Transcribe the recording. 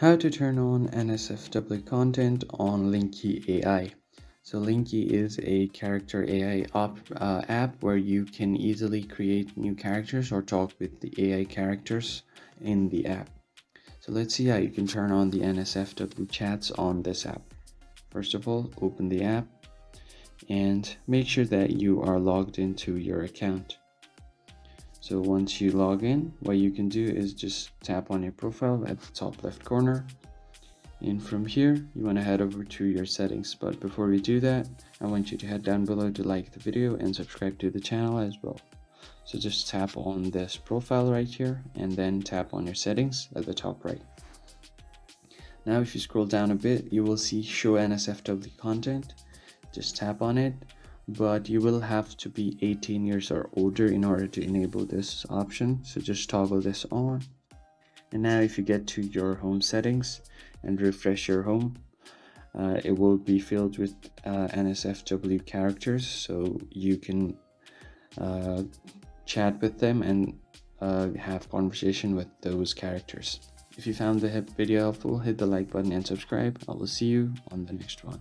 How to turn on NSFW content on Linky AI. So Linky is a character AI op, uh, app where you can easily create new characters or talk with the AI characters in the app. So let's see how you can turn on the NSFW chats on this app. First of all, open the app and make sure that you are logged into your account. So once you log in, what you can do is just tap on your profile at the top left corner. And from here, you want to head over to your settings. But before we do that, I want you to head down below to like the video and subscribe to the channel as well. So just tap on this profile right here and then tap on your settings at the top right. Now if you scroll down a bit, you will see show NSFW content. Just tap on it but you will have to be 18 years or older in order to enable this option so just toggle this on. And now if you get to your home settings and refresh your home uh, it will be filled with uh, NSFW characters so you can uh, chat with them and uh, have conversation with those characters. If you found the video helpful hit the like button and subscribe. I will see you on the next one